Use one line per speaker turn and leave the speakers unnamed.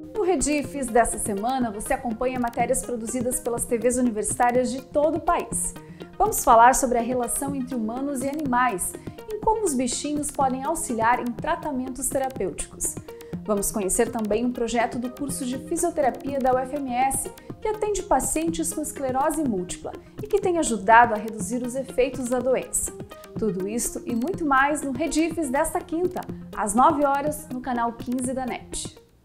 No Redifes dessa semana, você acompanha matérias produzidas pelas TVs universitárias de todo o país. Vamos falar sobre a relação entre humanos e animais e como os bichinhos podem auxiliar em tratamentos terapêuticos. Vamos conhecer também um projeto do curso de fisioterapia da UFMS, que atende pacientes com esclerose múltipla e que tem ajudado a reduzir os efeitos da doença. Tudo isso e muito mais no Redifes desta quinta, às 9 horas, no canal 15 da NET.